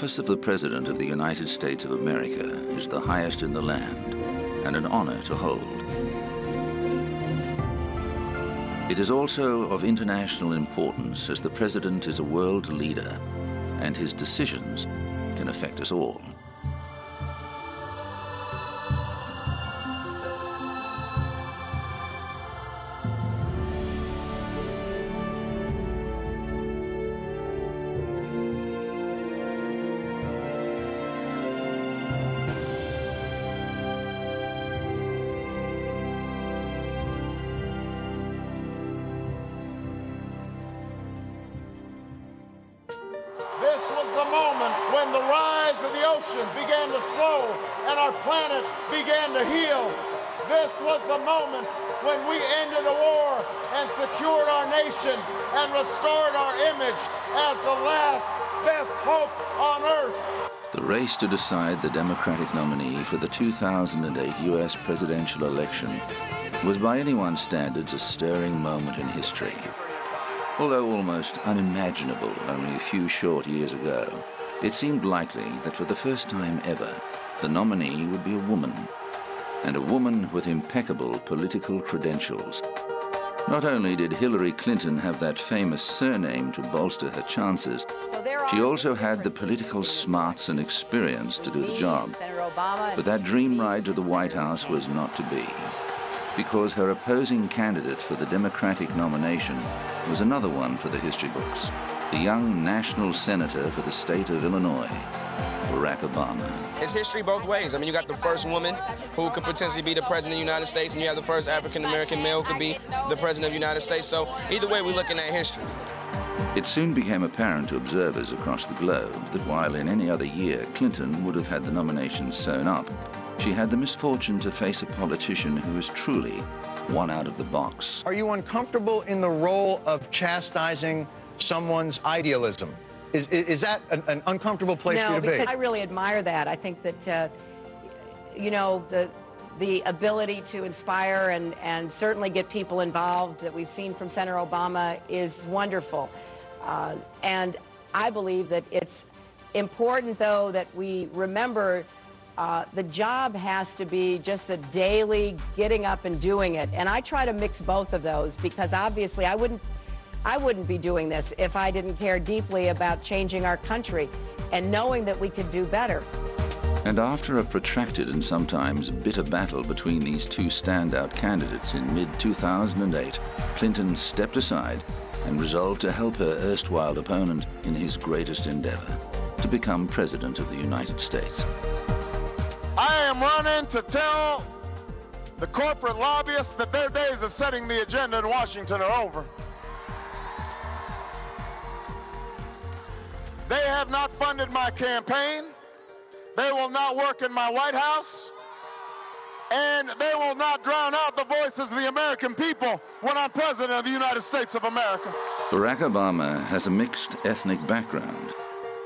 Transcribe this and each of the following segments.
office of the President of the United States of America is the highest in the land and an honor to hold. It is also of international importance as the President is a world leader and his decisions can affect us all. The Democratic nominee for the 2008 U.S. presidential election was by anyone's standards a stirring moment in history. Although almost unimaginable only a few short years ago, it seemed likely that for the first time ever, the nominee would be a woman, and a woman with impeccable political credentials. Not only did Hillary Clinton have that famous surname to bolster her chances, she also had the political smarts and experience to do the job. But that dream ride to the White House was not to be, because her opposing candidate for the Democratic nomination was another one for the history books, the young national senator for the state of Illinois, Barack Obama. It's history both ways. I mean, you got the first woman who could potentially be the president of the United States, and you have the first African-American male who could be the president of the United States. So either way, we're looking at history. It soon became apparent to observers across the globe that while in any other year Clinton would have had the nomination sewn up, she had the misfortune to face a politician who was truly one out of the box. Are you uncomfortable in the role of chastising someone's idealism? Is, is, is that an, an, uncomfortable place no, for you to be? No, because I really admire that. I think that, uh, you know, the the ability to inspire and, and certainly get people involved that we've seen from Senator Obama is wonderful. Uh, and I believe that it's important, though, that we remember uh, the job has to be just the daily getting up and doing it. And I try to mix both of those because obviously I wouldn't, I wouldn't be doing this if I didn't care deeply about changing our country and knowing that we could do better. And after a protracted and sometimes bitter battle between these two standout candidates in mid 2008, Clinton stepped aside and resolved to help her erstwhile opponent in his greatest endeavor, to become President of the United States. I am running to tell the corporate lobbyists that their days of setting the agenda in Washington are over. They have not funded my campaign. They will not work in my White House and they will not drown out the voices of the American people when I'm President of the United States of America. Barack Obama has a mixed ethnic background,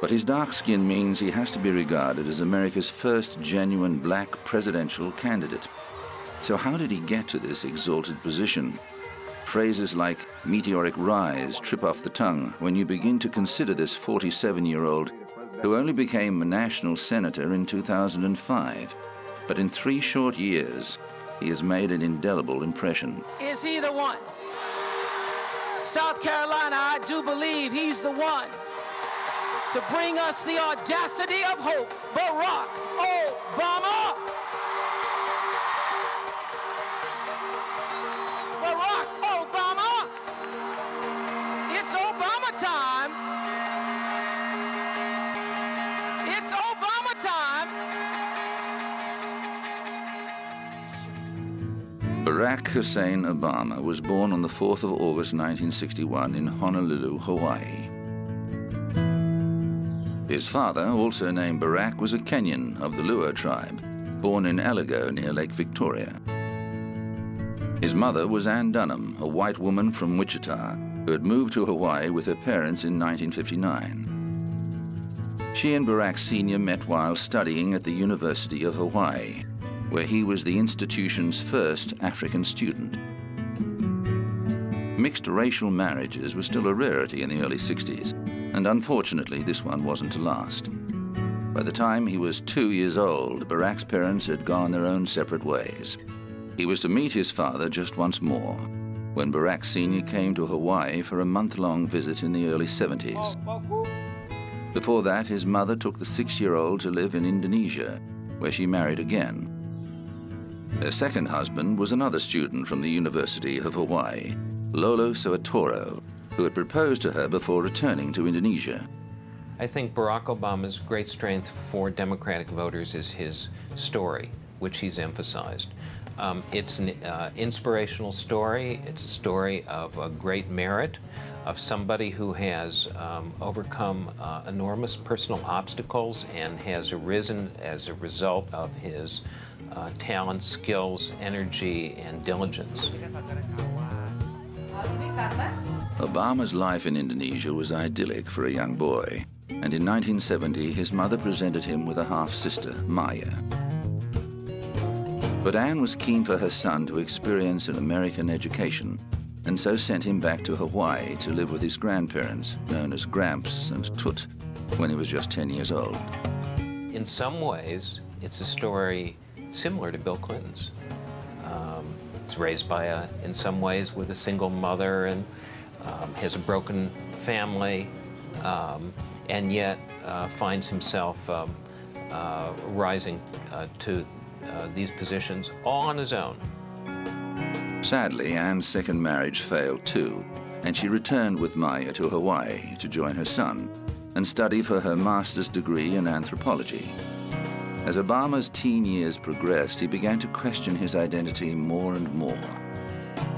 but his dark skin means he has to be regarded as America's first genuine black presidential candidate. So how did he get to this exalted position? Phrases like meteoric rise trip off the tongue when you begin to consider this 47-year-old who only became a national senator in 2005 but in three short years, he has made an indelible impression. Is he the one? South Carolina, I do believe he's the one to bring us the audacity of hope. Barack Obama. Barack Hussein Obama was born on the 4th of August 1961 in Honolulu, Hawaii. His father, also named Barack, was a Kenyan of the Luo tribe, born in Eligo near Lake Victoria. His mother was Ann Dunham, a white woman from Wichita, who had moved to Hawaii with her parents in 1959. She and Barack Sr. met while studying at the University of Hawaii where he was the institution's first African student. Mixed racial marriages were still a rarity in the early 60s, and unfortunately this one wasn't to last. By the time he was two years old, Barack's parents had gone their own separate ways. He was to meet his father just once more, when Barack Sr. came to Hawaii for a month-long visit in the early 70s. Before that, his mother took the six-year-old to live in Indonesia, where she married again. Her second husband was another student from the University of Hawaii, Lolo Soetoro, who had proposed to her before returning to Indonesia. I think Barack Obama's great strength for Democratic voters is his story, which he's emphasized. Um, it's an uh, inspirational story. It's a story of a great merit, of somebody who has um, overcome uh, enormous personal obstacles and has arisen as a result of his uh, talent, skills, energy, and diligence. Obama's life in Indonesia was idyllic for a young boy, and in 1970 his mother presented him with a half-sister, Maya. But Ann was keen for her son to experience an American education, and so sent him back to Hawaii to live with his grandparents, known as Gramps and Tut, when he was just 10 years old. In some ways, it's a story similar to Bill Clinton's. Um, he's raised by a, in some ways, with a single mother and um, has a broken family, um, and yet uh, finds himself um, uh, rising uh, to uh, these positions all on his own. Sadly, Ann's second marriage failed too, and she returned with Maya to Hawaii to join her son and study for her master's degree in anthropology. As Obama's teen years progressed, he began to question his identity more and more.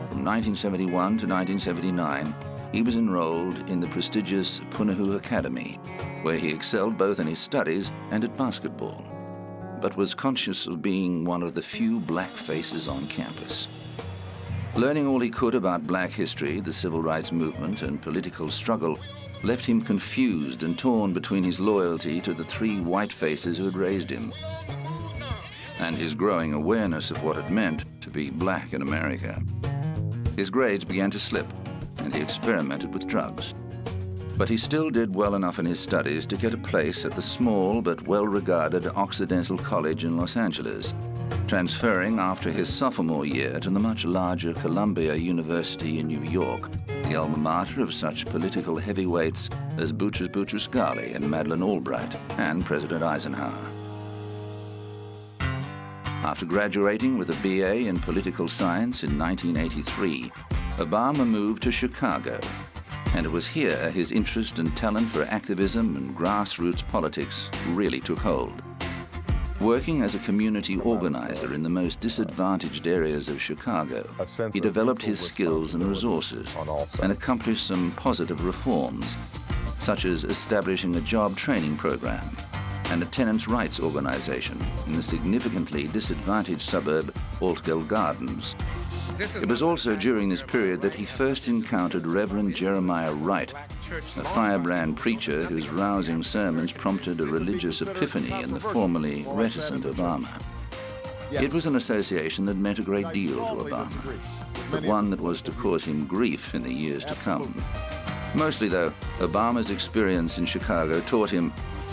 From 1971 to 1979, he was enrolled in the prestigious Punahou Academy, where he excelled both in his studies and at basketball but was conscious of being one of the few black faces on campus. Learning all he could about black history, the civil rights movement, and political struggle left him confused and torn between his loyalty to the three white faces who had raised him and his growing awareness of what it meant to be black in America. His grades began to slip, and he experimented with drugs but he still did well enough in his studies to get a place at the small but well-regarded Occidental College in Los Angeles, transferring after his sophomore year to the much larger Columbia University in New York, the alma mater of such political heavyweights as Boutros Boutros-Ghali and Madeleine Albright and President Eisenhower. After graduating with a BA in political science in 1983, Obama moved to Chicago and it was here his interest and talent for activism and grassroots politics really took hold. Working as a community organizer in the most disadvantaged areas of Chicago, he developed his skills and resources and accomplished some positive reforms, such as establishing a job training program and a tenants' rights organization in the significantly disadvantaged suburb Altgeld Gardens, it was also during this period that he first encountered Reverend Jeremiah Wright, a firebrand preacher whose rousing sermons prompted a religious epiphany in the formerly reticent Obama. It was an association that meant a great deal to Obama, but one that was to cause him grief in the years to come. Mostly, though, Obama's experience in Chicago taught him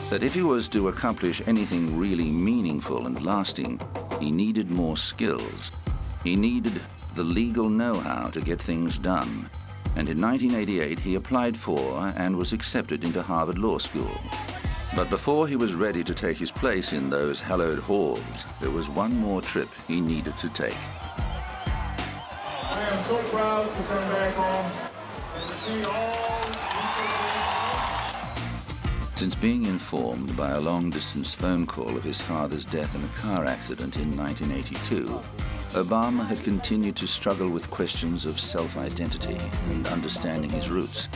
that if he was to accomplish anything really meaningful and lasting, he needed more skills. He needed the legal know-how to get things done. And in 1988, he applied for and was accepted into Harvard Law School. But before he was ready to take his place in those hallowed halls, there was one more trip he needed to take. I am so proud to come back home and to see all since being informed by a long-distance phone call of his father's death in a car accident in 1982, Obama had continued to struggle with questions of self-identity and understanding his roots.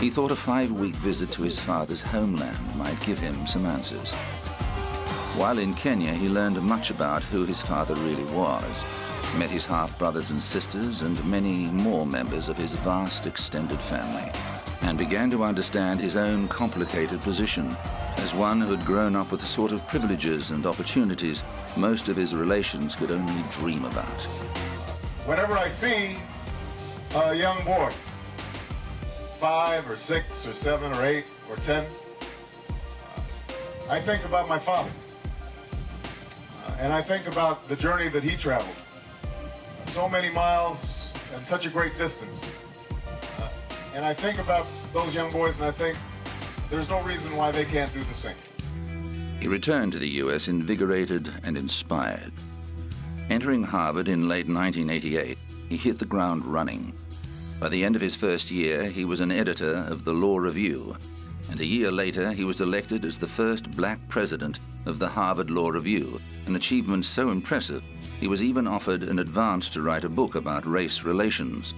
He thought a five-week visit to his father's homeland might give him some answers. While in Kenya, he learned much about who his father really was, met his half-brothers and sisters and many more members of his vast extended family, and began to understand his own complicated position as one who had grown up with the sort of privileges and opportunities most of his relations could only dream about. Whenever I see a young boy, five or six or seven or eight or ten, I think about my father. And I think about the journey that he traveled. So many miles and such a great distance. And I think about those young boys and I think there's no reason why they can't do the same. He returned to the U.S. invigorated and inspired. Entering Harvard in late 1988, he hit the ground running. By the end of his first year, he was an editor of the Law Review, and a year later he was elected as the first black president of the Harvard Law Review, an achievement so impressive he was even offered an advance to write a book about race relations.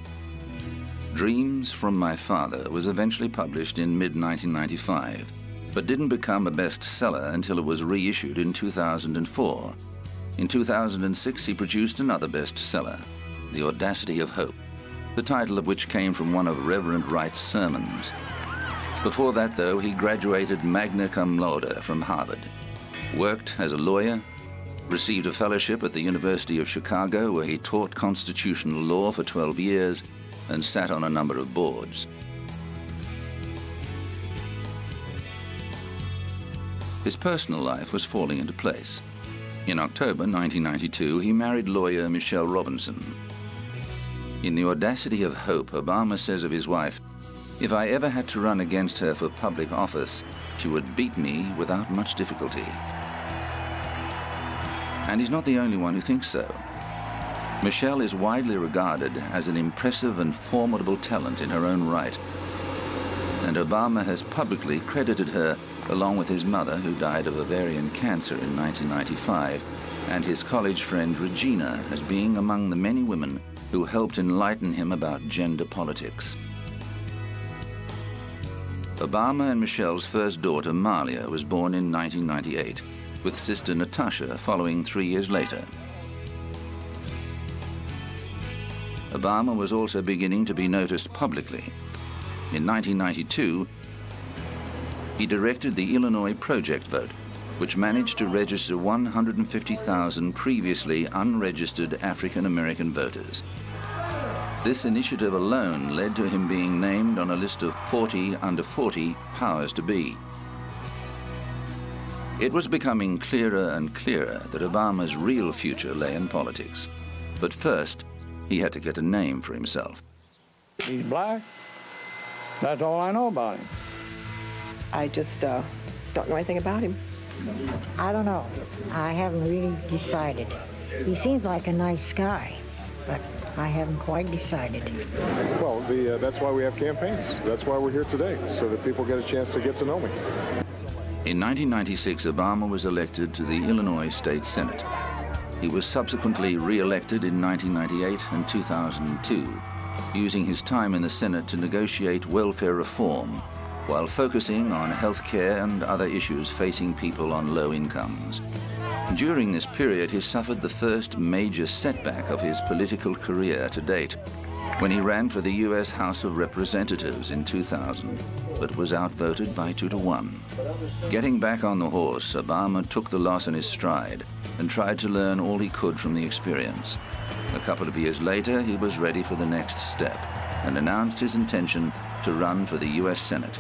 Dreams from My Father was eventually published in mid-1995, but didn't become a bestseller until it was reissued in 2004. In 2006, he produced another bestseller, The Audacity of Hope, the title of which came from one of Reverend Wright's sermons. Before that, though, he graduated magna cum laude from Harvard, worked as a lawyer, received a fellowship at the University of Chicago, where he taught constitutional law for 12 years and sat on a number of boards. His personal life was falling into place. In October 1992, he married lawyer Michelle Robinson. In The Audacity of Hope, Obama says of his wife, if I ever had to run against her for public office, she would beat me without much difficulty. And he's not the only one who thinks so. Michelle is widely regarded as an impressive and formidable talent in her own right. And Obama has publicly credited her, along with his mother, who died of ovarian cancer in 1995, and his college friend Regina as being among the many women who helped enlighten him about gender politics. Obama and Michelle's first daughter, Malia, was born in 1998, with sister Natasha following three years later. Obama was also beginning to be noticed publicly. In 1992, he directed the Illinois Project Vote, which managed to register 150,000 previously unregistered African American voters. This initiative alone led to him being named on a list of 40 under 40 powers to be. It was becoming clearer and clearer that Obama's real future lay in politics. But first, he had to get a name for himself. He's black. That's all I know about him. I just uh, don't know anything about him. I don't know. I haven't really decided. He seems like a nice guy, but I haven't quite decided. Well, the, uh, that's why we have campaigns. That's why we're here today, so that people get a chance to get to know me. In 1996, Obama was elected to the Illinois State Senate. He was subsequently re-elected in 1998 and 2002, using his time in the Senate to negotiate welfare reform while focusing on health care and other issues facing people on low incomes. During this period, he suffered the first major setback of his political career to date when he ran for the U.S. House of Representatives in 2000, but was outvoted by two to one. Getting back on the horse, Obama took the loss in his stride and tried to learn all he could from the experience. A couple of years later, he was ready for the next step and announced his intention to run for the U.S. Senate.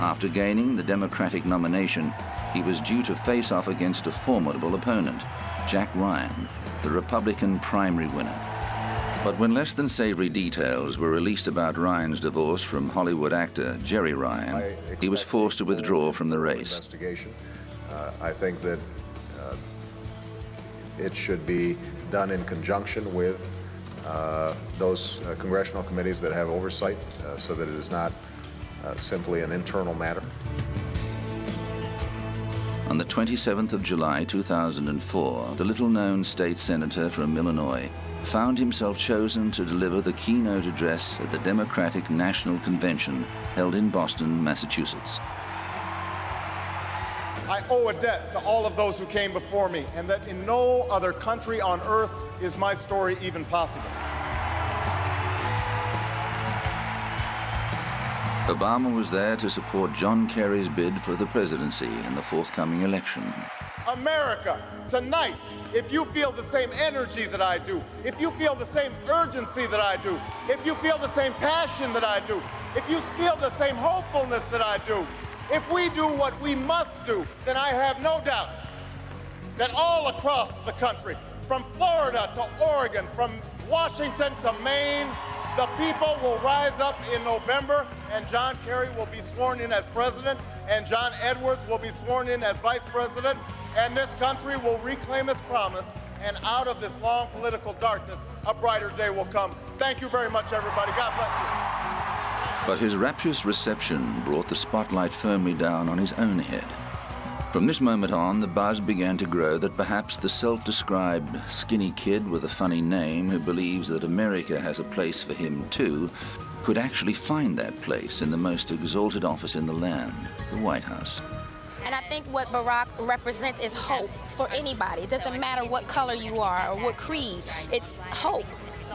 After gaining the Democratic nomination, he was due to face off against a formidable opponent, Jack Ryan, the Republican primary winner. But when less than savory details were released about Ryan's divorce from Hollywood actor Jeri Ryan, he was forced to withdraw from the race. Investigation. Uh, I think that it should be done in conjunction with uh, those uh, congressional committees that have oversight uh, so that it is not uh, simply an internal matter. On the 27th of July 2004, the little-known state senator from Illinois found himself chosen to deliver the keynote address at the Democratic National Convention held in Boston, Massachusetts. I owe a debt to all of those who came before me, and that in no other country on earth is my story even possible. Obama was there to support John Kerry's bid for the presidency in the forthcoming election. America, tonight, if you feel the same energy that I do, if you feel the same urgency that I do, if you feel the same passion that I do, if you feel the same hopefulness that I do, If we do what we must do, then I have no doubt that all across the country, from Florida to Oregon, from Washington to Maine, the people will rise up in November and John Kerry will be sworn in as president and John Edwards will be sworn in as vice president. And this country will reclaim its promise and out of this long political darkness, a brighter day will come. Thank you very much, everybody. God bless you. But his rapturous reception brought the spotlight firmly down on his own head. From this moment on, the buzz began to grow that perhaps the self-described skinny kid with a funny name who believes that America has a place for him too could actually find that place in the most exalted office in the land, the White House. And I think what Barack represents is hope for anybody. It doesn't matter what color you are or what creed, it's hope.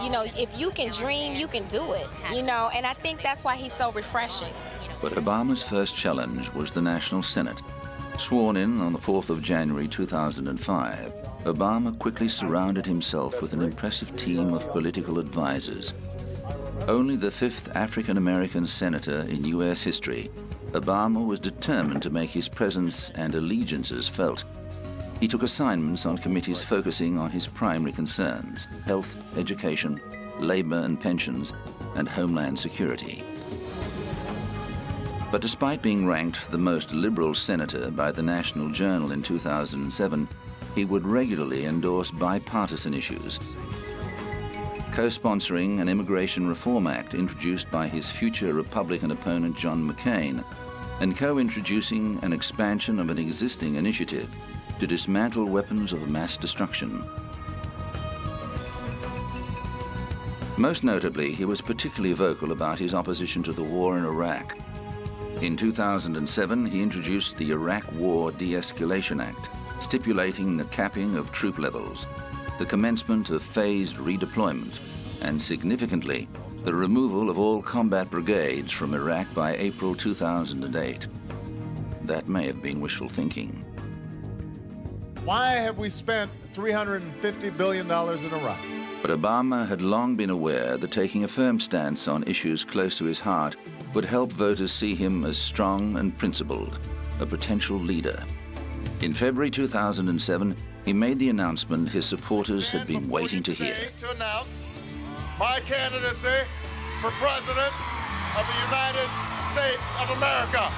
You know, if you can dream, you can do it, you know, and I think that's why he's so refreshing. But Obama's first challenge was the National Senate. Sworn in on the 4th of January 2005, Obama quickly surrounded himself with an impressive team of political advisors. Only the fifth African American senator in U.S. history, Obama was determined to make his presence and allegiances felt. He took assignments on committees focusing on his primary concerns health, education, labor and pensions, and homeland security. But despite being ranked the most liberal senator by the National Journal in 2007, he would regularly endorse bipartisan issues. Co-sponsoring an Immigration Reform Act introduced by his future Republican opponent John McCain, and co-introducing an expansion of an existing initiative to dismantle weapons of mass destruction. Most notably, he was particularly vocal about his opposition to the war in Iraq in 2007, he introduced the Iraq War De-Escalation Act, stipulating the capping of troop levels, the commencement of phased redeployment, and significantly, the removal of all combat brigades from Iraq by April 2008. That may have been wishful thinking. Why have we spent $350 billion in Iraq? But Obama had long been aware that taking a firm stance on issues close to his heart would help voters see him as strong and principled, a potential leader. In February 2007, he made the announcement his supporters had been waiting to hear. To announce my candidacy for President of the United States of America.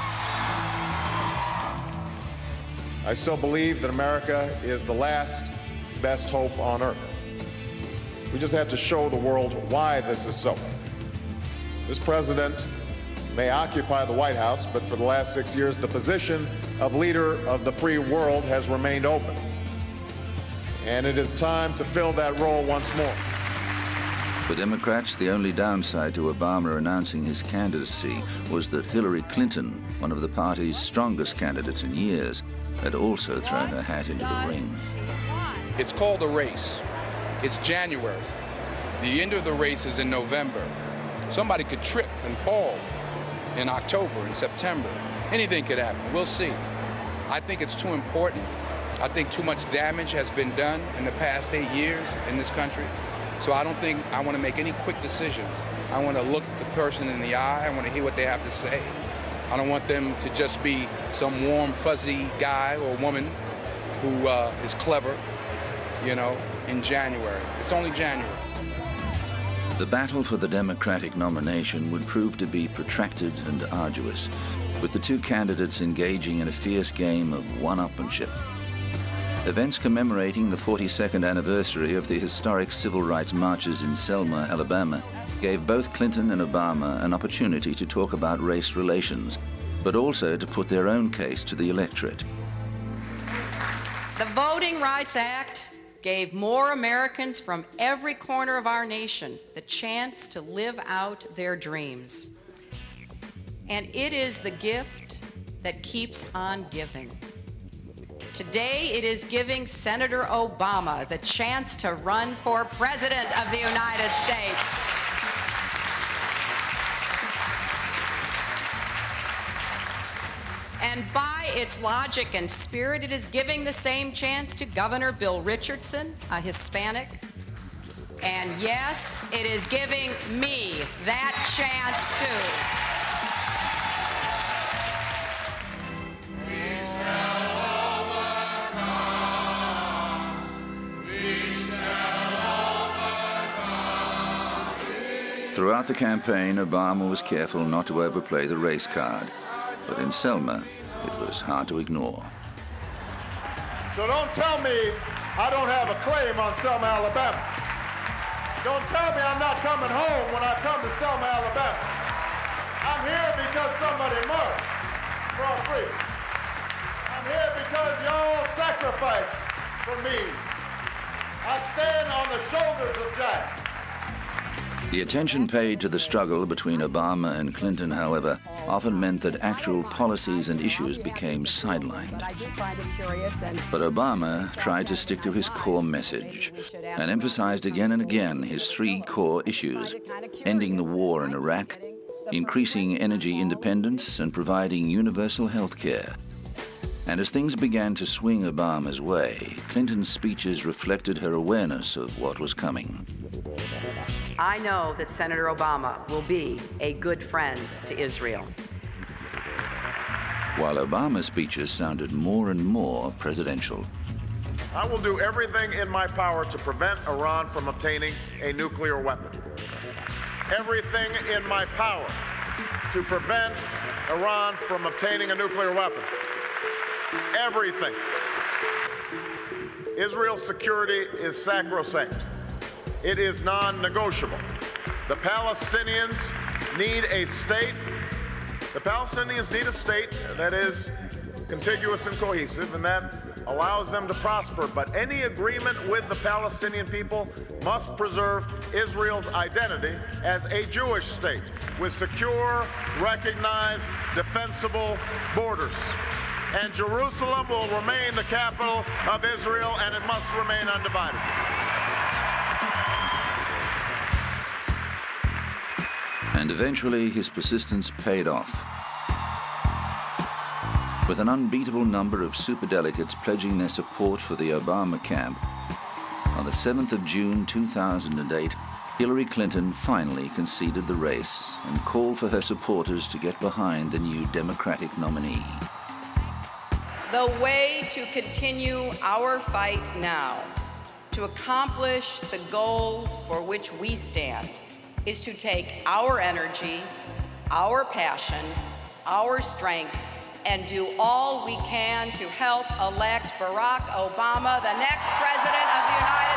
I still believe that America is the last best hope on earth. We just have to show the world why this is so. This president may occupy the White House, but for the last six years, the position of leader of the free world has remained open. And it is time to fill that role once more. For Democrats, the only downside to Obama announcing his candidacy was that Hillary Clinton, one of the party's strongest candidates in years, had also thrown her hat into the ring. It's called a race. It's January. The end of the race is in November. Somebody could trip and fall in October, in September. Anything could happen. We'll see. I think it's too important. I think too much damage has been done in the past eight years in this country. So I don't think I want to make any quick decision. I want to look the person in the eye. I want to hear what they have to say. I don't want them to just be some warm, fuzzy guy or woman who uh, is clever, you know, in January. It's only January. The battle for the Democratic nomination would prove to be protracted and arduous, with the two candidates engaging in a fierce game of one-upmanship. Events commemorating the 42nd anniversary of the historic civil rights marches in Selma, Alabama, gave both Clinton and Obama an opportunity to talk about race relations, but also to put their own case to the electorate. The Voting Rights Act gave more Americans from every corner of our nation the chance to live out their dreams. And it is the gift that keeps on giving. Today, it is giving Senator Obama the chance to run for President of the United States. And by its logic and spirit, it is giving the same chance to Governor Bill Richardson, a Hispanic. And yes, it is giving me that chance too. Throughout the campaign, Obama was careful not to overplay the race card. But in Selma, it was hard to ignore. So don't tell me I don't have a claim on Selma, Alabama. Don't tell me I'm not coming home when I come to Selma, Alabama. I'm here because somebody marched for freedom. I'm here because y'all sacrificed for me. I stand on the shoulders of Jack. The attention paid to the struggle between Obama and Clinton, however, often meant that actual policies and issues became sidelined. But Obama tried to stick to his core message and emphasized again and again his three core issues ending the war in Iraq, increasing energy independence, and providing universal health care. And as things began to swing Obama's way, Clinton's speeches reflected her awareness of what was coming. I know that Senator Obama will be a good friend to Israel. While Obama's speeches sounded more and more presidential. I will do everything in my power to prevent Iran from obtaining a nuclear weapon. Everything in my power to prevent Iran from obtaining a nuclear weapon. Everything. Israel's security is sacrosanct. It is non-negotiable. The Palestinians need a state. The Palestinians need a state that is contiguous and cohesive, and that allows them to prosper. But any agreement with the Palestinian people must preserve Israel's identity as a Jewish state with secure, recognized, defensible borders. And Jerusalem will remain the capital of Israel, and it must remain undivided. And eventually his persistence paid off. With an unbeatable number of superdelegates pledging their support for the Obama camp, on the 7th of June 2008, Hillary Clinton finally conceded the race and called for her supporters to get behind the new Democratic nominee. The way to continue our fight now, to accomplish the goals for which we stand, is to take our energy, our passion, our strength, and do all we can to help elect Barack Obama the next President of the United States.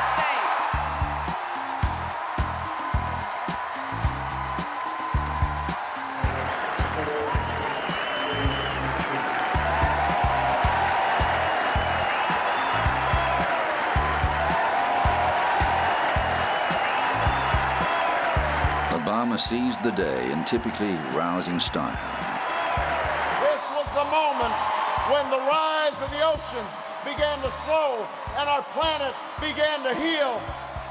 Obama seized the day in typically rousing style. This was the moment when the rise of the oceans began to slow and our planet began to heal.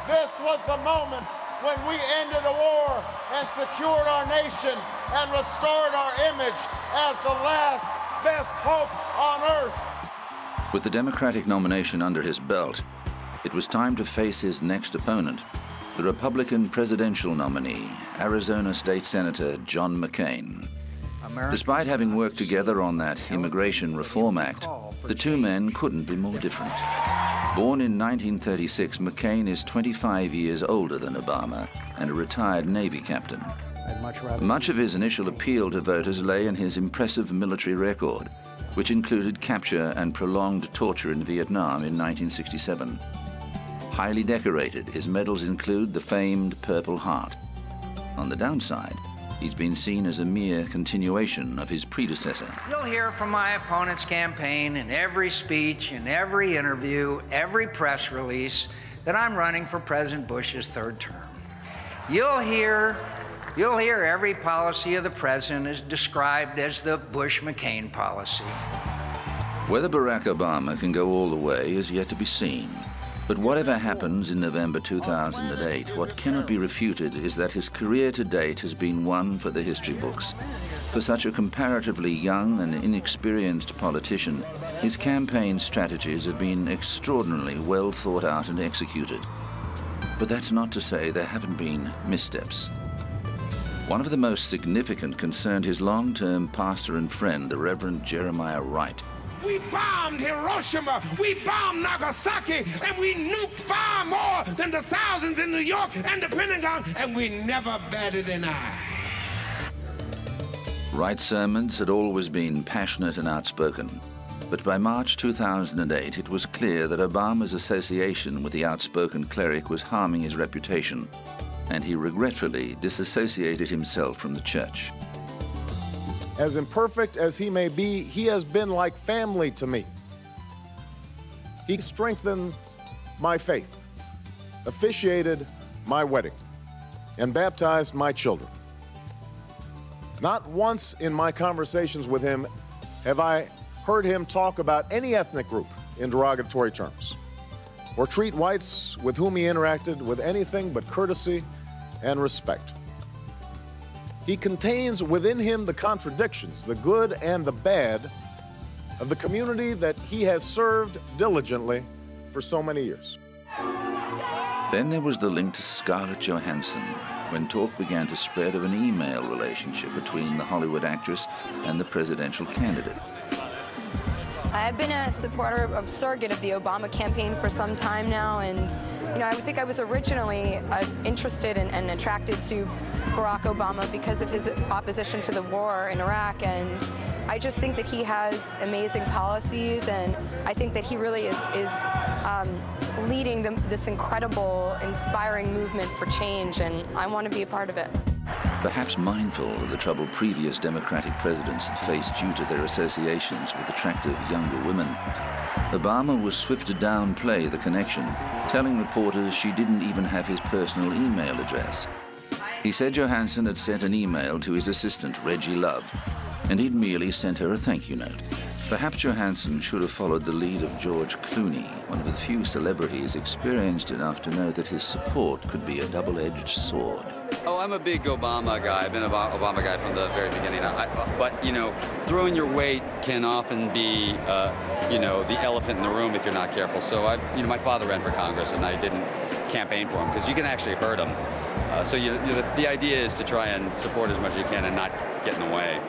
This was the moment when we ended a war and secured our nation and restored our image as the last best hope on earth. With the Democratic nomination under his belt, it was time to face his next opponent, the Republican presidential nominee, Arizona State Senator John McCain. Despite having worked together on that Immigration Reform Act, the two men couldn't be more different. Born in 1936, McCain is 25 years older than Obama and a retired Navy captain. Much of his initial appeal to voters lay in his impressive military record, which included capture and prolonged torture in Vietnam in 1967. Highly decorated, his medals include the famed Purple Heart. On the downside, he's been seen as a mere continuation of his predecessor. You'll hear from my opponent's campaign in every speech, in every interview, every press release that I'm running for President Bush's third term. You'll hear You'll hear every policy of the president is described as the Bush-McCain policy. Whether Barack Obama can go all the way is yet to be seen. But whatever happens in November 2008, what cannot be refuted is that his career to date has been one for the history books. For such a comparatively young and inexperienced politician, his campaign strategies have been extraordinarily well thought out and executed. But that's not to say there haven't been missteps. One of the most significant concerned his long-term pastor and friend, the Reverend Jeremiah Wright. We bombed Hiroshima, we bombed Nagasaki, and we nuked far more than the thousands in New York and the Pentagon, and we never batted an eye. Wright's sermons had always been passionate and outspoken, but by March 2008 it was clear that Obama's association with the outspoken cleric was harming his reputation, and he regretfully disassociated himself from the church. As imperfect as he may be, he has been like family to me. He strengthens my faith, officiated my wedding, and baptized my children. Not once in my conversations with him have I heard him talk about any ethnic group in derogatory terms, or treat whites with whom he interacted with anything but courtesy and respect. He contains within him the contradictions, the good and the bad, of the community that he has served diligently for so many years. Then there was the link to Scarlett Johansson, when talk began to spread of an email relationship between the Hollywood actress and the presidential candidate. I've been a supporter of surrogate of the Obama campaign for some time now, and you know, I think I was originally uh, interested in, and attracted to Barack Obama because of his opposition to the war in Iraq, and I just think that he has amazing policies, and I think that he really is is um, leading the, this incredible, inspiring movement for change, and I want to be a part of it. Perhaps mindful of the trouble previous Democratic presidents had faced due to their associations with attractive younger women, Obama was swift to downplay the connection, telling reporters she didn't even have his personal email address. He said Johansson had sent an email to his assistant, Reggie Love, and he'd merely sent her a thank you note. Perhaps Johansson should have followed the lead of George Clooney, one of the few celebrities experienced enough to know that his support could be a double-edged sword. Oh, I'm a big Obama guy. I've been an Obama guy from the very beginning. I, but, you know, throwing your weight can often be, uh, you know, the elephant in the room if you're not careful. So, I, you know, my father ran for Congress, and I didn't campaign for him because you can actually hurt him. Uh, so you, you, the, the idea is to try and support as much as you can and not get in the way.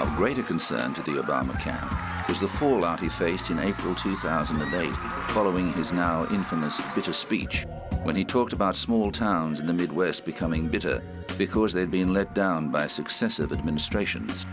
Of greater concern to the Obama camp was the fallout he faced in April 2008 following his now infamous bitter speech when he talked about small towns in the Midwest becoming bitter because they'd been let down by successive administrations.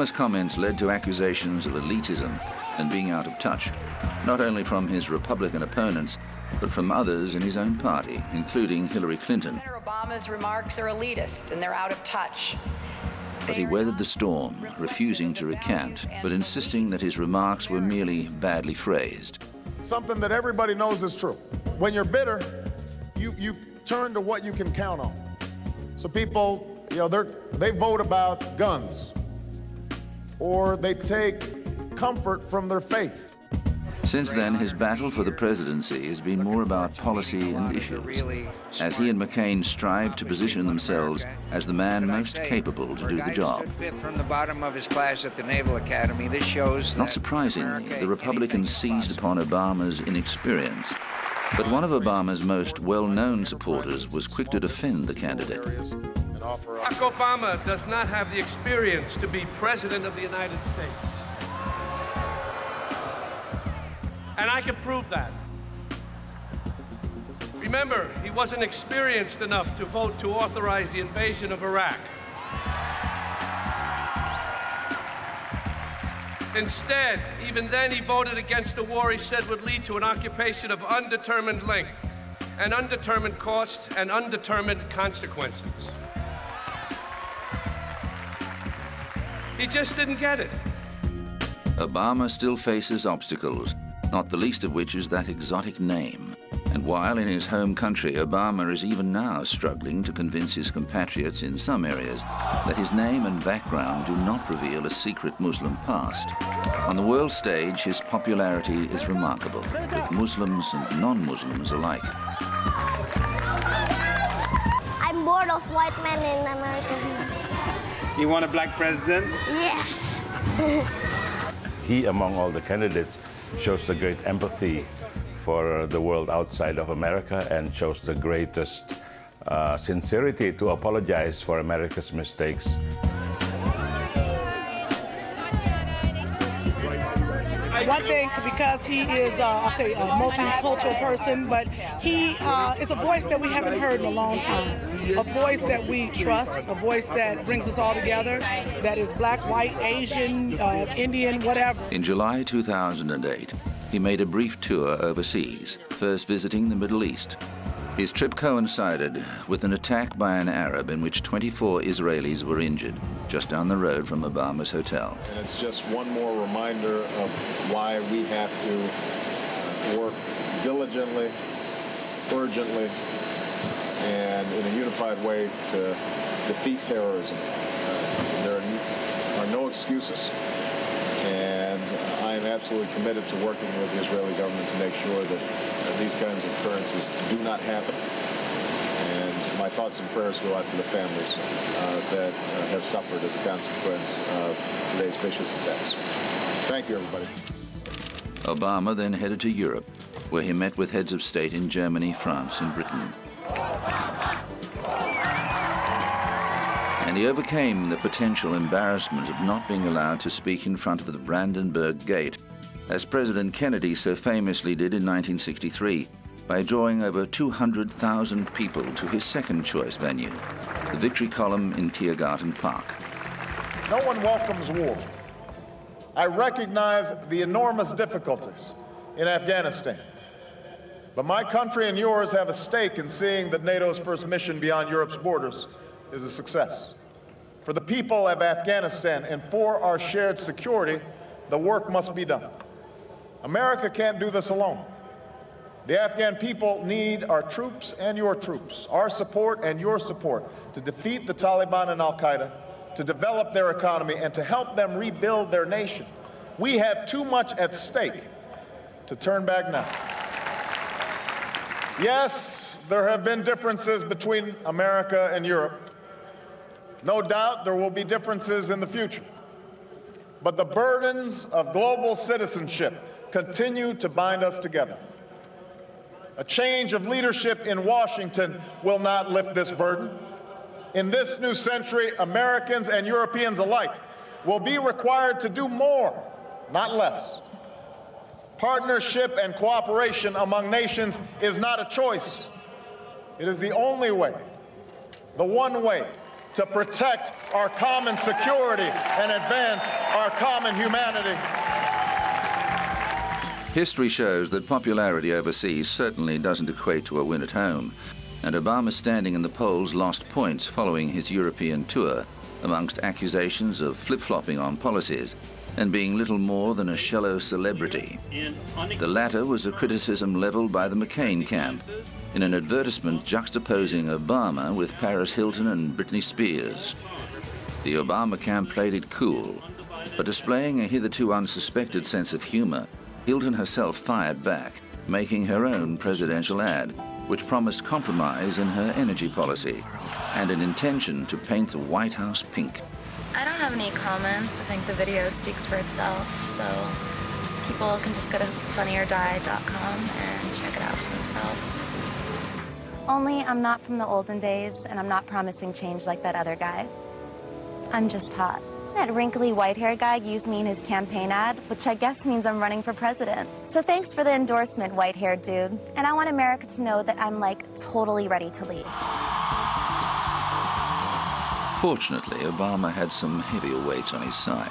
Obama's comments led to accusations of elitism and being out of touch, not only from his Republican opponents, but from others in his own party, including Hillary Clinton. Senator Obama's remarks are elitist and they're out of touch. But he weathered the storm, refusing to recant, but insisting that his remarks were merely badly phrased. Something that everybody knows is true. When you're bitter, you, you turn to what you can count on. So people, you know, they they vote about guns or they take comfort from their faith. Since then, his battle for the presidency has been more about policy and issues, as he and McCain strive to position themselves as the man most capable to do the job. From the bottom of his class at the Naval Academy, this shows Not surprisingly, the Republicans seized upon Obama's inexperience. But one of Obama's most well-known supporters was quick to defend the candidate. Barack Obama does not have the experience to be President of the United States. And I can prove that. Remember, he wasn't experienced enough to vote to authorize the invasion of Iraq. Instead, even then, he voted against a war he said would lead to an occupation of undetermined length, and undetermined costs, and undetermined consequences. He just didn't get it. Obama still faces obstacles, not the least of which is that exotic name. And while in his home country, Obama is even now struggling to convince his compatriots in some areas that his name and background do not reveal a secret Muslim past. On the world stage, his popularity is remarkable, with Muslims and non-Muslims alike. I lot of white men in America. You want a black president? Yes. he, among all the candidates, shows the great empathy for the world outside of America and shows the greatest uh, sincerity to apologize for America's mistakes. One thing, because he is, uh, I'll say, a multicultural person, but he uh, is a voice that we haven't heard in a long time. A voice that we trust, a voice that brings us all together, that is black, white, Asian, uh, Indian, whatever. In July 2008, he made a brief tour overseas, first visiting the Middle East. His trip coincided with an attack by an Arab in which 24 Israelis were injured, just down the road from Obama's hotel. And it's just one more reminder of why we have to work diligently, urgently, and in a unified way to defeat terrorism. Uh, there are no excuses, absolutely committed to working with the Israeli government to make sure that these kinds of occurrences do not happen. And my thoughts and prayers go out to the families uh, that uh, have suffered as a consequence of today's vicious attacks. Thank you, everybody. Obama then headed to Europe, where he met with heads of state in Germany, France, and Britain. And he overcame the potential embarrassment of not being allowed to speak in front of the Brandenburg Gate as President Kennedy so famously did in 1963 by drawing over 200,000 people to his second choice venue, the Victory Column in Tiergarten Park. No one welcomes war. I recognize the enormous difficulties in Afghanistan. But my country and yours have a stake in seeing that NATO's first mission beyond Europe's borders is a success. For the people of Afghanistan and for our shared security, the work must be done. America can't do this alone. The Afghan people need our troops and your troops, our support and your support to defeat the Taliban and Al Qaeda, to develop their economy, and to help them rebuild their nation. We have too much at stake to turn back now. Yes, there have been differences between America and Europe. No doubt there will be differences in the future. But the burdens of global citizenship continue to bind us together. A change of leadership in Washington will not lift this burden. In this new century, Americans and Europeans alike will be required to do more, not less. Partnership and cooperation among nations is not a choice. It is the only way, the one way to protect our common security and advance our common humanity. History shows that popularity overseas certainly doesn't equate to a win at home, and Obama's standing in the polls lost points following his European tour, amongst accusations of flip-flopping on policies and being little more than a shallow celebrity. The latter was a criticism leveled by the McCain camp in an advertisement juxtaposing Obama with Paris Hilton and Britney Spears. The Obama camp played it cool, but displaying a hitherto unsuspected sense of humor, Hilton herself fired back, making her own presidential ad, which promised compromise in her energy policy and an intention to paint the White House pink. I don't have any comments. I think the video speaks for itself, so people can just go to funnyordie.com and check it out for themselves. Only I'm not from the olden days, and I'm not promising change like that other guy. I'm just hot. That wrinkly white-haired guy used me in his campaign ad, which I guess means I'm running for president. So thanks for the endorsement, white-haired dude. And I want America to know that I'm, like, totally ready to lead. Fortunately, Obama had some heavier weights on his side.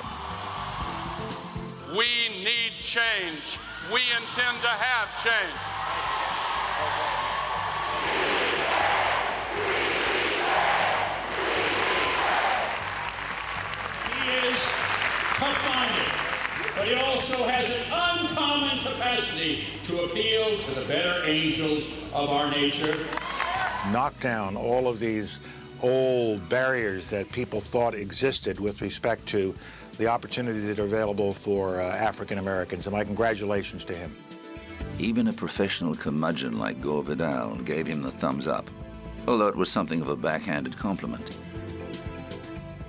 We need change. We intend to have change. He is tough-minded, but he also has an uncommon capacity to appeal to the better angels of our nature. Knock down all of these old barriers that people thought existed with respect to the opportunities that are available for uh, African Americans. And my congratulations to him. Even a professional curmudgeon like Gore Vidal gave him the thumbs up. although it was something of a backhanded compliment.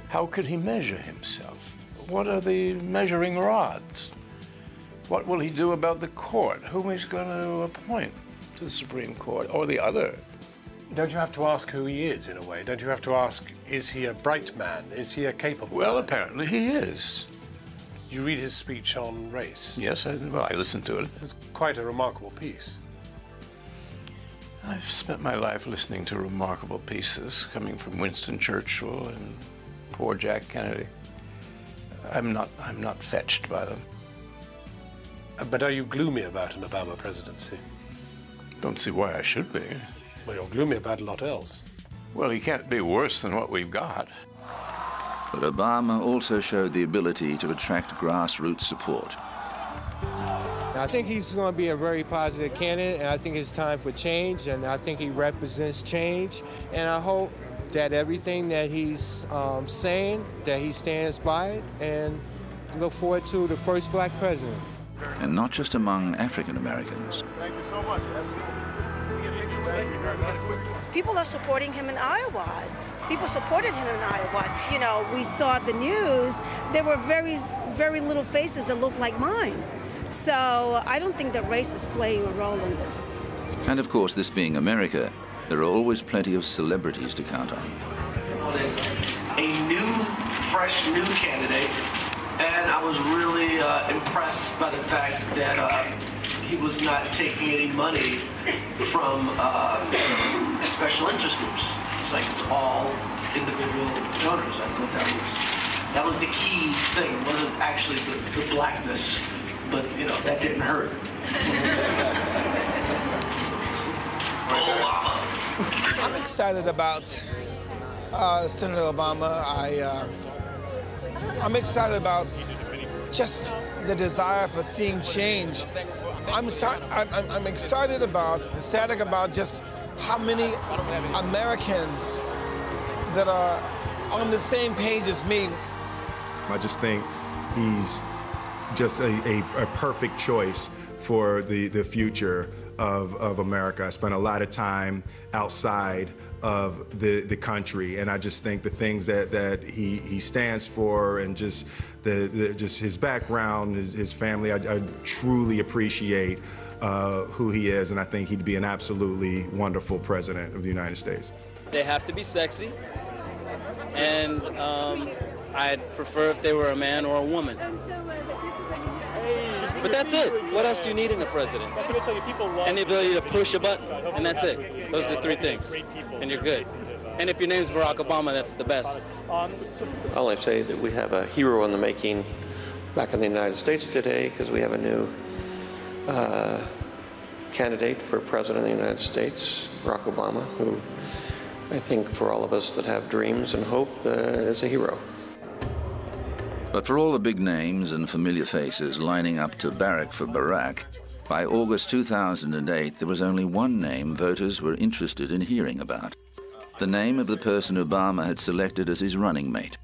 How could he measure himself? What are the measuring rods? What will he do about the court? Whom he's going to appoint to the Supreme Court or the other? Don't you have to ask who he is in a way? Don't you have to ask, is he a bright man? Is he a capable Well, man? apparently he is. You read his speech on race. Yes, I, well, I listened to it. It's quite a remarkable piece. I've spent my life listening to remarkable pieces coming from Winston Churchill and poor Jack Kennedy. I'm not, I'm not fetched by them. But are you gloomy about an Obama presidency? Don't see why I should be. Well, you're gloomy about a lot else. Well, he can't be worse than what we've got. But Obama also showed the ability to attract grassroots support. I think he's going to be a very positive candidate, and I think it's time for change, and I think he represents change. And I hope that everything that he's um, saying, that he stands by it, and look forward to the first black president. And not just among African Americans. Thank you so much. People are supporting him in Iowa. People supported him in Iowa. You know, we saw the news. There were very, very little faces that looked like mine. So I don't think that race is playing a role in this. And of course, this being America, there are always plenty of celebrities to count on. a new, fresh, new candidate, and I was really uh, impressed by the fact that uh, he was not taking any money from uh, special interest groups. It's like it's all individual donors. I thought that was that was the key thing. It wasn't actually the, the blackness, but you know that didn't hurt. I'm excited about uh, Senator Obama. I, uh, I'm excited about just the desire for seeing change. I'm, I'm, I'm- excited about, ecstatic about just how many Americans that are on the same page as me. I just think he's just a, a, a perfect choice for the, the future of, of America. I spent a lot of time outside of the, the country, and I just think the things that, that he, he stands for and just the, the just his background, his, his family, I, I truly appreciate uh, who he is, and I think he'd be an absolutely wonderful president of the United States. They have to be sexy, and um, I'd prefer if they were a man or a woman. But that's it. What else do you need in a president? And the ability to push a button, and that's it. Those are the three things, and you're good. And if your name's Barack Obama, that's the best. I'll only say that we have a hero in the making back in the United States today because we have a new uh, candidate for president of the United States, Barack Obama, who I think for all of us that have dreams and hope uh, is a hero. But for all the big names and familiar faces lining up to barrack for Barack, by August 2008 there was only one name voters were interested in hearing about. The name of the person Obama had selected as his running mate.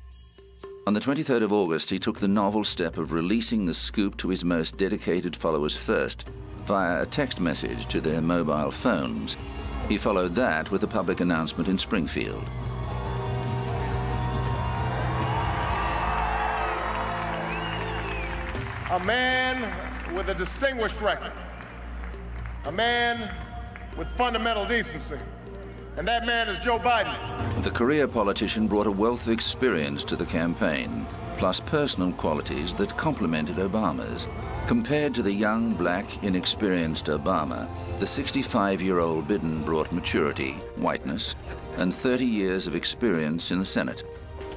On the 23rd of August, he took the novel step of releasing the scoop to his most dedicated followers first, via a text message to their mobile phones. He followed that with a public announcement in Springfield. A man with a distinguished record, a man with fundamental decency, and that man is Joe Biden. The career politician brought a wealth of experience to the campaign, plus personal qualities that complemented Obama's. Compared to the young, black, inexperienced Obama, the 65-year-old Biden brought maturity, whiteness, and 30 years of experience in the Senate.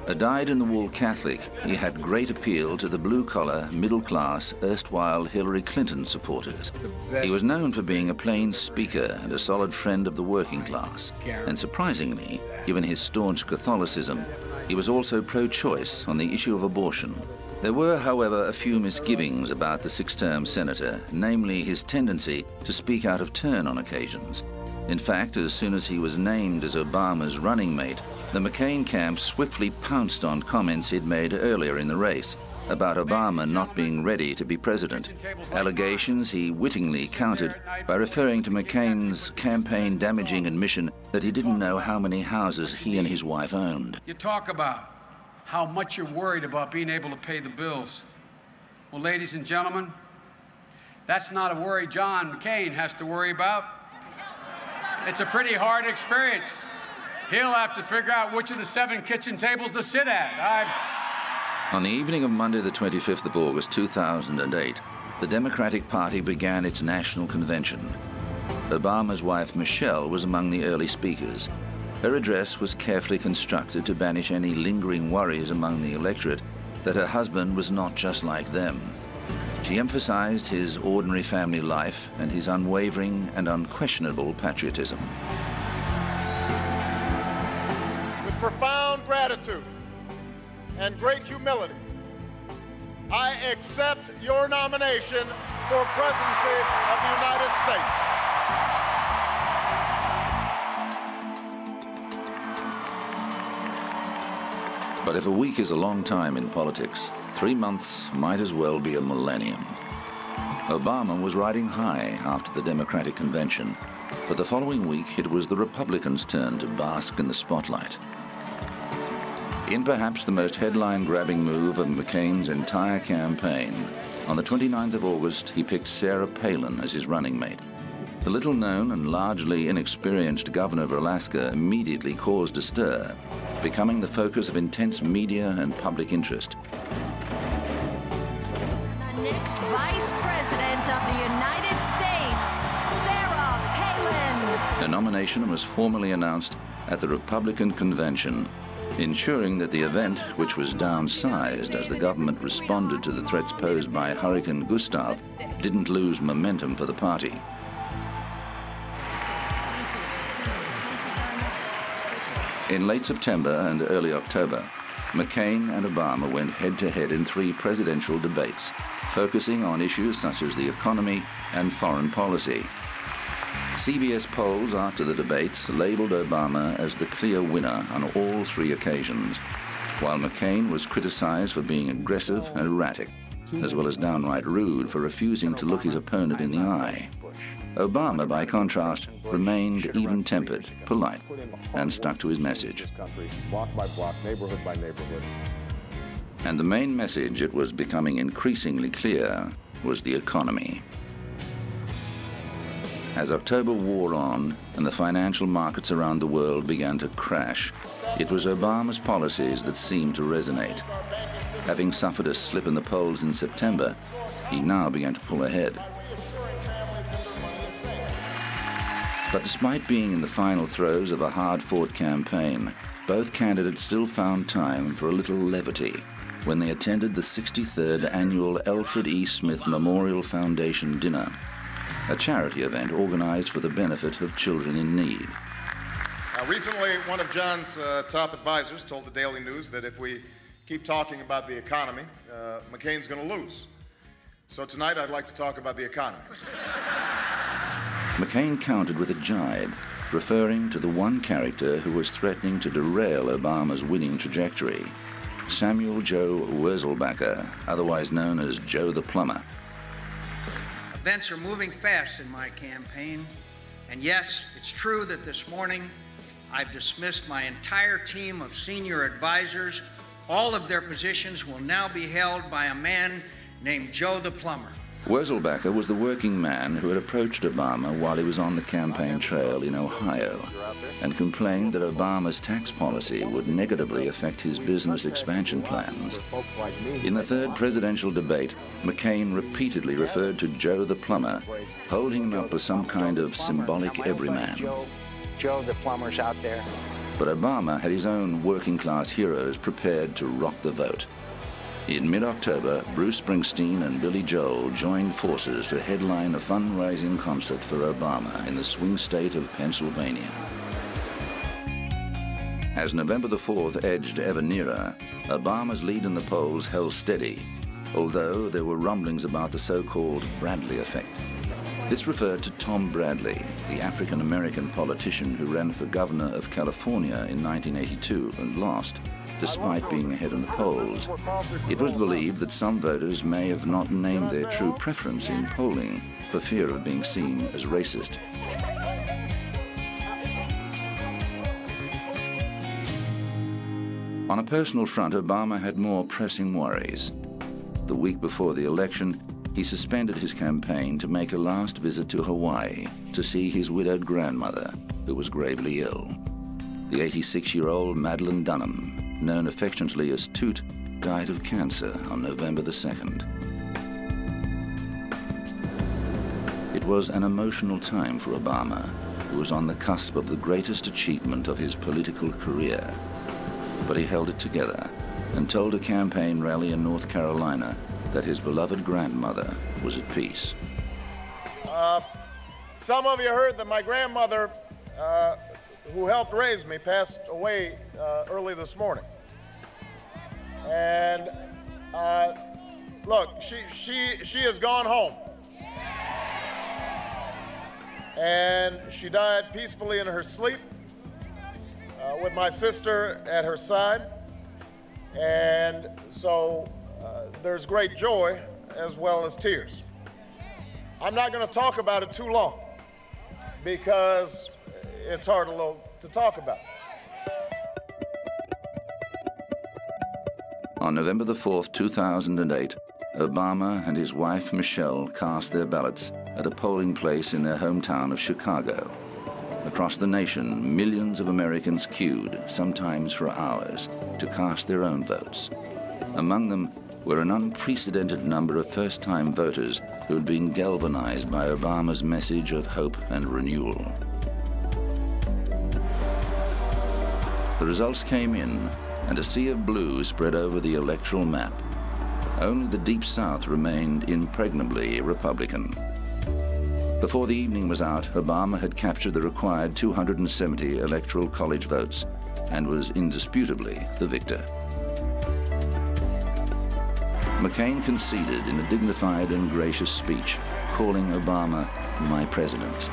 A dyed-in-the-wool Catholic, he had great appeal to the blue-collar, middle-class, erstwhile Hillary Clinton supporters. He was known for being a plain speaker and a solid friend of the working class. And surprisingly, given his staunch Catholicism, he was also pro-choice on the issue of abortion. There were, however, a few misgivings about the six-term senator, namely his tendency to speak out of turn on occasions. In fact, as soon as he was named as Obama's running mate, the McCain camp swiftly pounced on comments he'd made earlier in the race. about Obama not being ready to be president. Allegations he wittingly countered by referring to McCain's campaign damaging admission that he didn't know how many houses he and his wife owned. You talk about how much you're worried about being able to pay the bills. Well, ladies and gentlemen, that's not a worry John McCain has to worry about. It's a pretty hard experience. He'll have to figure out which of the seven kitchen tables to sit at. I've... On the evening of Monday, the 25th of August 2008, the Democratic Party began its national convention. Obama's wife, Michelle, was among the early speakers. Her address was carefully constructed to banish any lingering worries among the electorate that her husband was not just like them. She emphasized his ordinary family life and his unwavering and unquestionable patriotism. With profound gratitude and great humility, I accept your nomination for presidency of the United States. But if a week is a long time in politics, three months might as well be a millennium. Obama was riding high after the Democratic convention, but the following week it was the Republicans' turn to bask in the spotlight. In perhaps the most headline-grabbing move of McCain's entire campaign, on the 29th of August, he picked Sarah Palin as his running mate. The little-known and largely inexperienced governor of Alaska immediately caused a stir, becoming the focus of intense media and public interest. The next Vice President of the United States, Sarah Palin. Her nomination was formally announced at the Republican convention, ensuring that the event, which was downsized as the government responded to the threats posed by Hurricane Gustav, didn't lose momentum for the party. In late September and early October, McCain and Obama went head to head in three presidential debates, focusing on issues such as the economy and foreign policy. CBS polls after the debates labeled Obama as the clear winner on all three occasions, while McCain was criticized for being aggressive and erratic, as well as downright rude for refusing to look his opponent in the eye. Obama, by contrast, remained even tempered, polite, and stuck to his message. Block by block, neighborhood by neighborhood. And the main message, it was becoming increasingly clear, was the economy. As October wore on and the financial markets around the world began to crash, it was Obama's policies that seemed to resonate. Having suffered a slip in the polls in September, he now began to pull ahead. But despite being in the final throes of a hard-fought campaign, both candidates still found time for a little levity when they attended the 63rd annual Alfred E. Smith Memorial Foundation dinner, a charity event organized for the benefit of children in need. Now, recently, one of John's uh, top advisors told the Daily News that if we keep talking about the economy, uh, McCain's going to lose. So tonight, I'd like to talk about the economy. McCain countered with a jibe, referring to the one character who was threatening to derail Obama's winning trajectory, Samuel Joe Wurzelbacher, otherwise known as Joe the Plumber. Events are moving fast in my campaign, and yes, it's true that this morning I've dismissed my entire team of senior advisors. All of their positions will now be held by a man named Joe the Plumber. Wurzelbacher was the working man who had approached Obama while he was on the campaign trail in Ohio and complained that Obama's tax policy would negatively affect his business expansion plans. In the third presidential debate, McCain repeatedly referred to Joe the plumber, holding him up as some kind of symbolic everyman. Joe, the plumber's out there. But Obama had his own working class heroes prepared to rock the vote. In mid-October, Bruce Springsteen and Billy Joel joined forces to headline a fundraising concert for Obama in the swing state of Pennsylvania. As November the 4th edged ever nearer, Obama's lead in the polls held steady, although there were rumblings about the so-called Bradley effect. This referred to Tom Bradley, the African-American politician who ran for governor of California in 1982 and lost, despite being ahead in the polls. It was believed that some voters may have not named their true preference in polling for fear of being seen as racist. On a personal front, Obama had more pressing worries. The week before the election, he suspended his campaign to make a last visit to Hawaii to see his widowed grandmother, who was gravely ill. The 86-year-old Madelyn Dunham, known affectionately as Toot, died of cancer on November the 2nd. It was an emotional time for Obama, who was on the cusp of the greatest achievement of his political career. But he held it together and told a campaign rally in North Carolina that his beloved grandmother was at peace. Uh, some of you heard that my grandmother, uh, who helped raise me, passed away uh, early this morning. And uh, look, she, she, she has gone home. And she died peacefully in her sleep uh, with my sister at her side. And so uh, there's great joy as well as tears. I'm not going to talk about it too long because it's hard to talk about. On November the 4th, 2008, Obama and his wife Michelle cast their ballots at a polling place in their hometown of Chicago. Across the nation, millions of Americans queued, sometimes for hours, to cast their own votes. Among them were an unprecedented number of first-time voters who had been galvanized by Obama's message of hope and renewal. The results came in, and a sea of blue spread over the electoral map. Only the Deep South remained impregnably Republican. Before the evening was out, Obama had captured the required 270 electoral college votes and was indisputably the victor. McCain conceded in a dignified and gracious speech, calling Obama my president.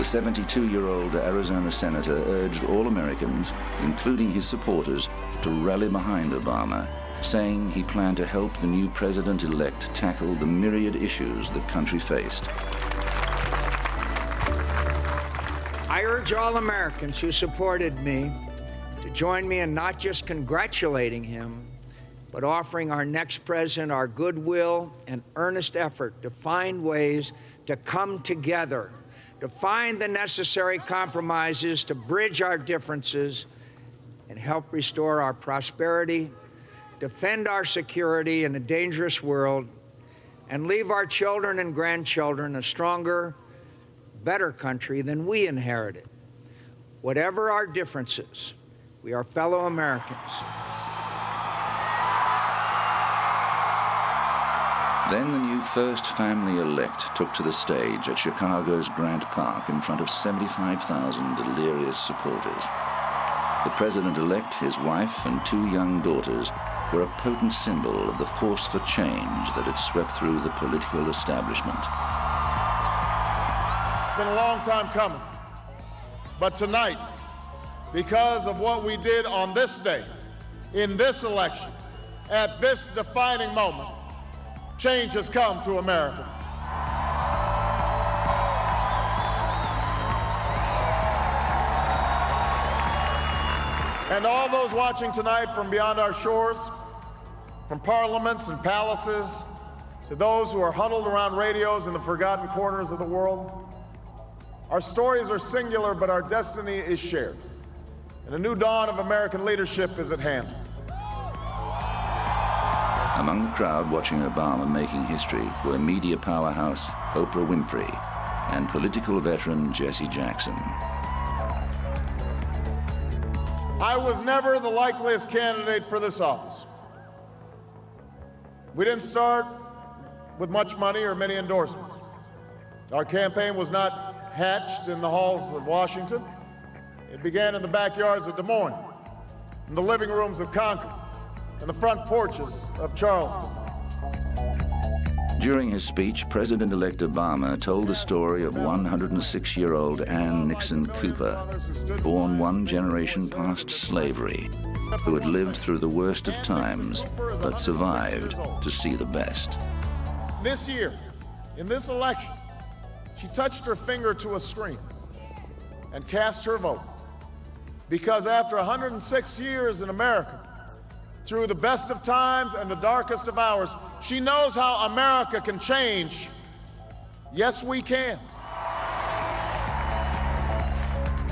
The 72-year-old Arizona senator urged all Americans, including his supporters, to rally behind Obama, saying he planned to help the new president-elect tackle the myriad issues the country faced. I urge all Americans who supported me to join me in not just congratulating him, but offering our next president our goodwill and earnest effort to find ways to come together, to find the necessary compromises, to bridge our differences, and help restore our prosperity, defend our security in a dangerous world, and leave our children and grandchildren a stronger, better country than we inherited. Whatever our differences, we are fellow Americans. Then the first family elect took to the stage at Chicago's Grant Park in front of 75,000 delirious supporters. The president-elect, his wife, and two young daughters were a potent symbol of the force for change that had swept through the political establishment. It's been a long time coming. But tonight, because of what we did on this day, in this election, at this defining moment, change has come to America. And all those watching tonight from beyond our shores, from parliaments and palaces, to those who are huddled around radios in the forgotten corners of the world, our stories are singular, but our destiny is shared. And a new dawn of American leadership is at hand. Among the crowd watching Obama making history were media powerhouse Oprah Winfrey and political veteran Jesse Jackson. I was never the likeliest candidate for this office. We didn't start with much money or many endorsements. Our campaign was not hatched in the halls of Washington. It began in the backyards of Des Moines, in the living rooms of Concord, and the front porches of Charleston. During his speech, President-elect Obama told the story of 106-year-old Ann Nixon Cooper, born one generation past slavery, who had lived through the worst of times, but survived to see the best. This year, in this election, she touched her finger to a screen and cast her vote. Because after 106 years in America, through the best of times and the darkest of hours. She knows how America can change. Yes, we can.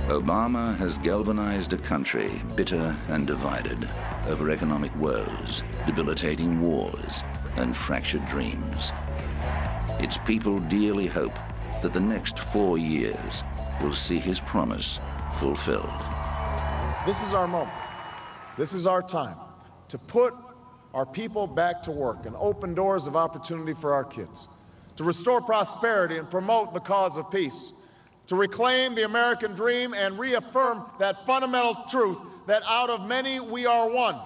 Obama has galvanized a country bitter and divided over economic woes, debilitating wars, and fractured dreams. Its people dearly hope that the next four years will see his promise fulfilled. This is our moment. This is our time to put our people back to work and open doors of opportunity for our kids, to restore prosperity and promote the cause of peace, to reclaim the American dream and reaffirm that fundamental truth that out of many we are one,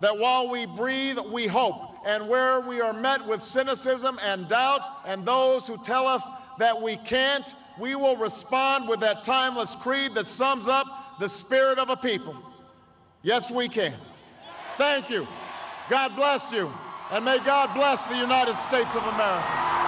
that while we breathe, we hope, and where we are met with cynicism and doubt and those who tell us that we can't, we will respond with that timeless creed that sums up the spirit of a people. Yes, we can. Thank you. God bless you. And may God bless the United States of America.